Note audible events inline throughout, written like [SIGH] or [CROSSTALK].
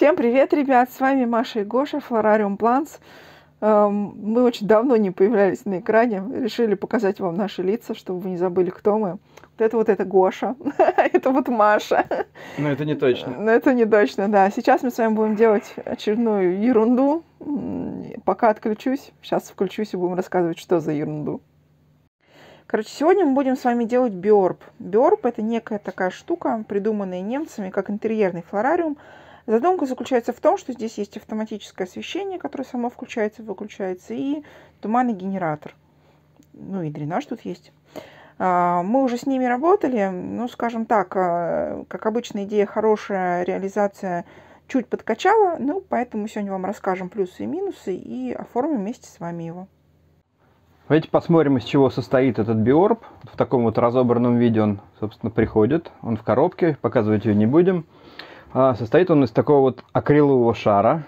Всем привет, ребят! С вами Маша и Гоша, Флорариум Планс. Эм, мы очень давно не появлялись на экране. Решили показать вам наши лица, чтобы вы не забыли, кто мы. Вот это вот это Гоша, [LAUGHS] это вот Маша. Но это не точно. Но это не точно, да. Сейчас мы с вами будем делать очередную ерунду. Пока отключусь, сейчас включусь и будем рассказывать, что за ерунду. Короче, сегодня мы будем с вами делать биорб. Биорб – это некая такая штука, придуманная немцами, как интерьерный флорариум. Задумка заключается в том, что здесь есть автоматическое освещение, которое само включается и выключается, и туманный генератор. Ну и дренаж тут есть. А, мы уже с ними работали, ну, скажем так, а, как обычно, идея хорошая, реализация чуть подкачала, ну, поэтому сегодня вам расскажем плюсы и минусы и оформим вместе с вами его. Давайте посмотрим, из чего состоит этот биорб. В таком вот разобранном виде он, собственно, приходит. Он в коробке, показывать ее не будем. А, состоит он из такого вот акрилового шара.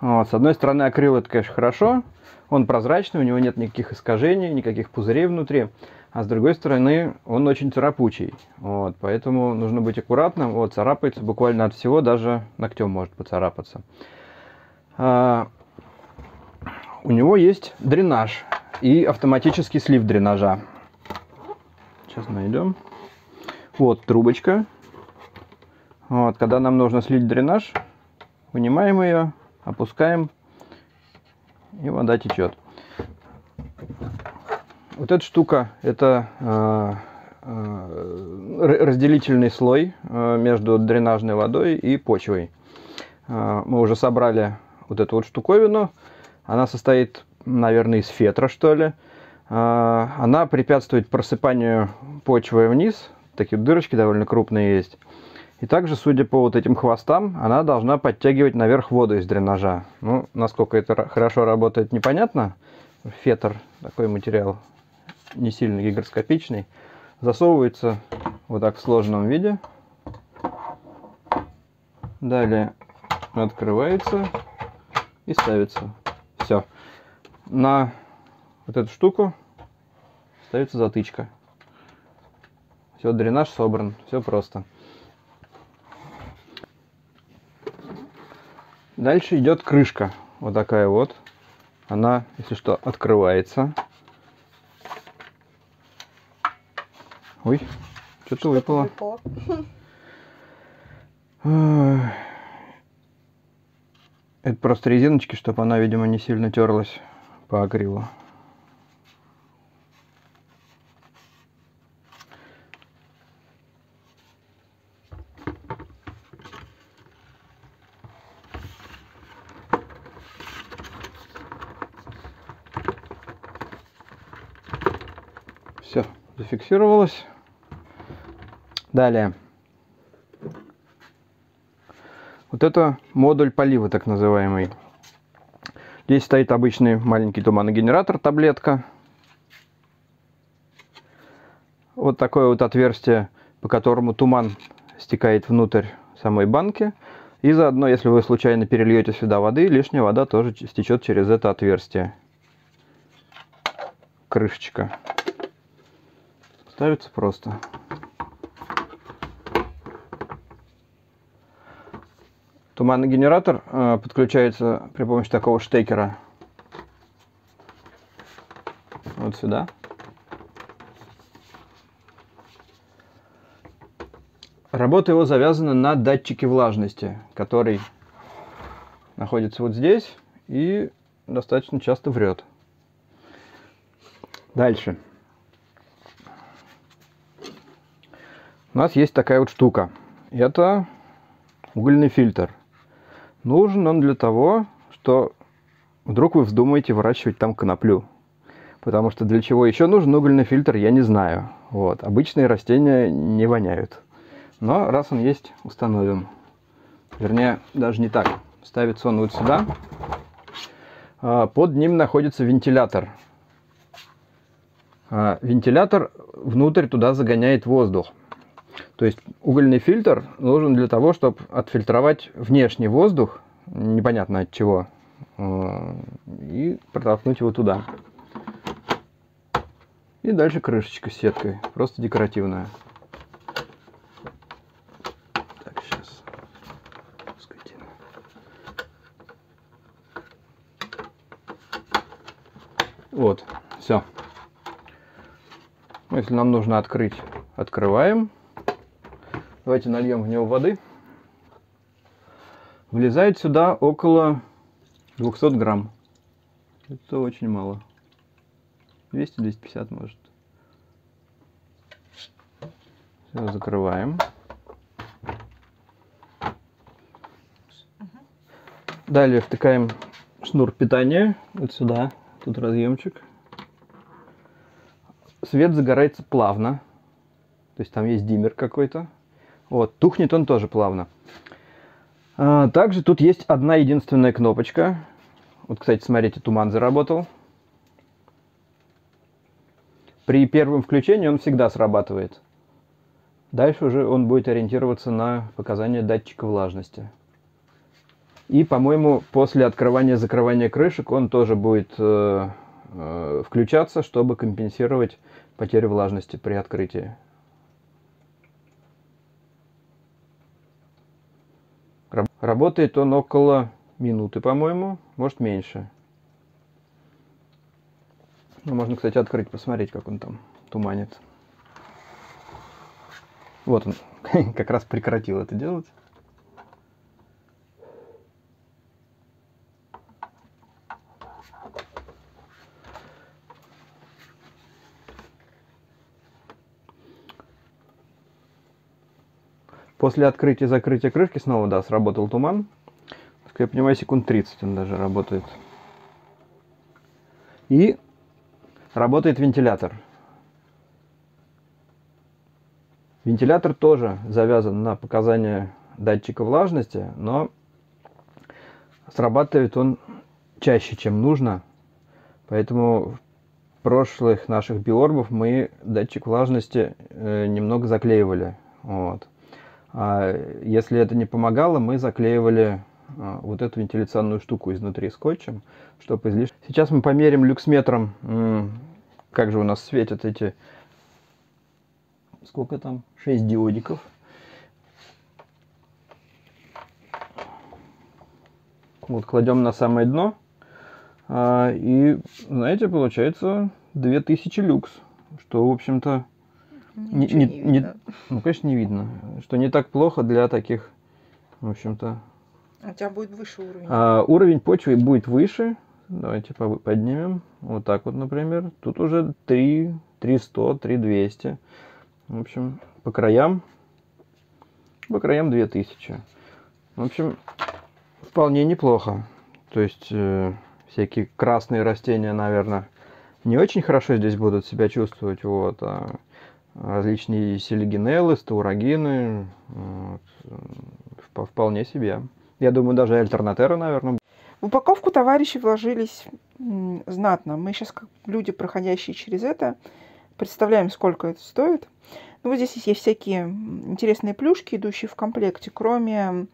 Вот. С одной стороны, акрил это, конечно, хорошо. Он прозрачный, у него нет никаких искажений, никаких пузырей внутри. А с другой стороны, он очень царапучий. Вот. Поэтому нужно быть аккуратным. Вот, царапается буквально от всего, даже ногтем может поцарапаться. А, у него есть дренаж и автоматический слив дренажа. Сейчас найдем. Вот трубочка. Вот, когда нам нужно слить дренаж, вынимаем ее, опускаем, и вода течет. Вот эта штука, это э, э, разделительный слой э, между дренажной водой и почвой. Э, мы уже собрали вот эту вот штуковину. Она состоит наверное, из фетра, что ли. А, она препятствует просыпанию почвы вниз. Такие дырочки довольно крупные есть. И также, судя по вот этим хвостам, она должна подтягивать наверх воду из дренажа. Ну, насколько это хорошо работает, непонятно. Фетр, такой материал, не сильно гигроскопичный. Засовывается вот так в сложенном виде. Далее открывается и ставится. Все на вот эту штуку ставится затычка. Все, дренаж собран, все просто. Дальше идет крышка, вот такая вот. Она, если что, открывается. Ой, что-то выпало. Это просто резиночки, чтобы она, видимо, не сильно терлась по акрилу. Все, зафиксировалось. Далее. Вот это модуль полива, так называемый. Здесь стоит обычный маленький туманогенератор, таблетка. Вот такое вот отверстие, по которому туман стекает внутрь самой банки. И заодно, если вы случайно перельете сюда воды, лишняя вода тоже стечет через это отверстие. Крышечка. Ставится просто. Туманный генератор э, подключается при помощи такого штекера вот сюда. Работа его завязана на датчике влажности, который находится вот здесь и достаточно часто врет. Дальше. У нас есть такая вот штука. Это угольный фильтр. Нужен он для того, что вдруг вы вздумаете выращивать там коноплю. Потому что для чего еще нужен угольный фильтр, я не знаю. Вот. Обычные растения не воняют. Но раз он есть, установим. Вернее, даже не так. Ставится он вот сюда. А, под ним находится вентилятор. А, вентилятор внутрь туда загоняет воздух. То есть угольный фильтр нужен для того, чтобы отфильтровать внешний воздух, непонятно от чего, э, и протолкнуть его туда. И дальше крышечка с сеткой, просто декоративная. Так, сейчас. Скотина. Вот, все. Если нам нужно открыть, открываем. Давайте нальем в него воды. Влезает сюда около 200 грамм. Это очень мало. 200-250 может. Все, закрываем. Далее втыкаем шнур питания вот сюда. Тут разъемчик. Свет загорается плавно. То есть там есть диммер какой-то. Вот, тухнет он тоже плавно. А, также тут есть одна единственная кнопочка. Вот, кстати, смотрите, туман заработал. При первом включении он всегда срабатывает. Дальше уже он будет ориентироваться на показания датчика влажности. И, по-моему, после открывания-закрывания крышек он тоже будет э, э, включаться, чтобы компенсировать потерю влажности при открытии. Работает он около минуты, по-моему, может меньше. Ну, можно, кстати, открыть, посмотреть, как он там туманит. Вот он, [LAUGHS] как раз прекратил это делать. После открытия и закрытия крышки снова, да, сработал туман. Как я понимаю, секунд 30 он даже работает. И работает вентилятор. Вентилятор тоже завязан на показания датчика влажности, но срабатывает он чаще, чем нужно. Поэтому в прошлых наших биорбов мы датчик влажности э, немного заклеивали. Вот. А если это не помогало, мы заклеивали а, вот эту вентиляционную штуку изнутри скотчем, чтобы излишне. Сейчас мы померим люксметром, как же у нас светят эти, сколько там, 6 диодиков. Вот кладем на самое дно. А, и, знаете, получается 2000 люкс, что, в общем-то, не, не, не, не, ну, конечно, не видно. Что не так плохо для таких, в общем-то. У тебя будет выше уровень. А, уровень почвы будет выше. Давайте поднимем. Вот так вот, например. Тут уже 3, 300, 3200. В общем, по краям. По краям 2000. В общем, вполне неплохо. То есть, э, всякие красные растения, наверное, не очень хорошо здесь будут себя чувствовать. Вот, а различные селигинеллы, стаурогины. Вот, вполне себе. Я думаю, даже альтернатера, наверное. В упаковку товарищи вложились знатно. Мы сейчас, как люди, проходящие через это, представляем, сколько это стоит. Ну, вот здесь есть всякие интересные плюшки, идущие в комплекте. Кроме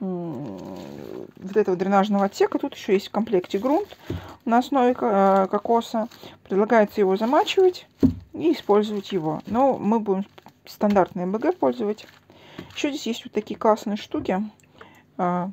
вот этого дренажного отсека, тут еще есть в комплекте грунт на основе э, кокоса. Предлагается его замачивать и использовать его. Но мы будем стандартный МБГ пользовать. Еще здесь есть вот такие классные штуки. А,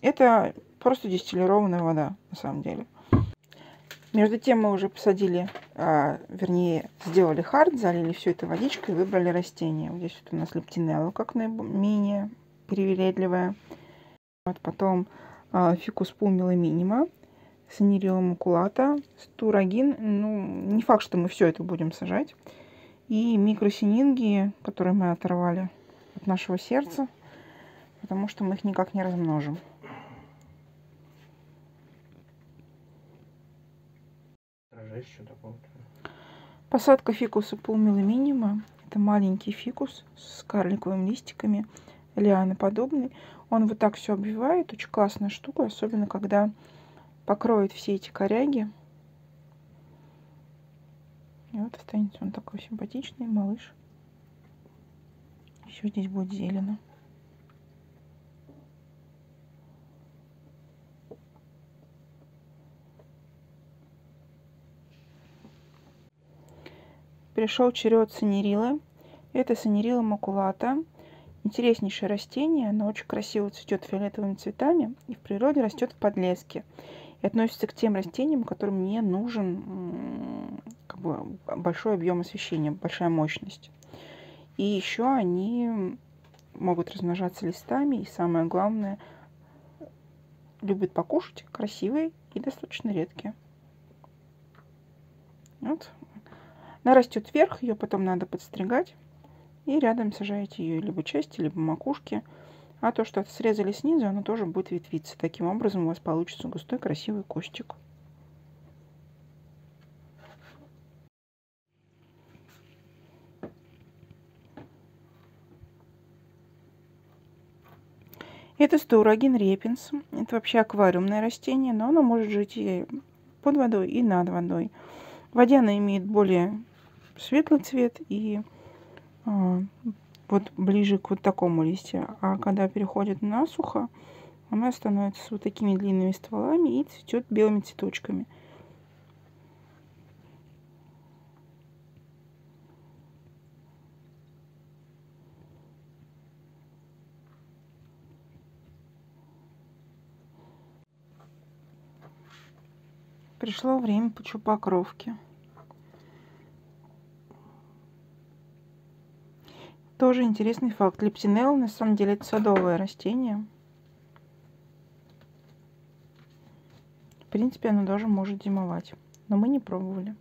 это просто дистиллированная вода, на самом деле. Между тем мы уже посадили, а, вернее, сделали хард, залили все это водичкой и выбрали растение. Вот здесь вот у нас лептинелла, как наименее привередливая. Вот потом а, фикус пумила минима, санирила макулата, стурагин. Ну, не факт, что мы все это будем сажать. И микросининги, которые мы оторвали от нашего сердца, потому что мы их никак не размножим. Посадка фикуса полмила минима. Это маленький фикус с карликовыми листиками, лианоподобный. Он вот так все обвивает. Очень классная штука, особенно когда покроет все эти коряги. И вот останется он такой симпатичный малыш. Еще здесь будет зелено. Пришел черед санерилы. Это санерила макулата. Интереснейшее растение. Оно очень красиво цветет фиолетовыми цветами и в природе растет в подлеске. и относится к тем растениям, которым не нужен как бы, большой объем освещения, большая мощность. И еще они могут размножаться листами, и самое главное, любят покушать, красивые и достаточно редкие. Вот. Она растет вверх, ее потом надо подстригать. И рядом сажаете ее либо части, либо макушки. А то, что срезали снизу, оно тоже будет ветвиться. Таким образом у вас получится густой красивый кустик. Это стаурагин репинс. Это вообще аквариумное растение, но оно может жить и под водой, и над водой. В воде она имеет более светлый цвет и вот ближе к вот такому листью. А когда переходит на сухо, она становится вот такими длинными стволами и цветет белыми цветочками. Пришло время почупокровки. Тоже интересный факт. Лептинелла на самом деле это садовое растение. В принципе, оно даже может зимовать. Но мы не пробовали.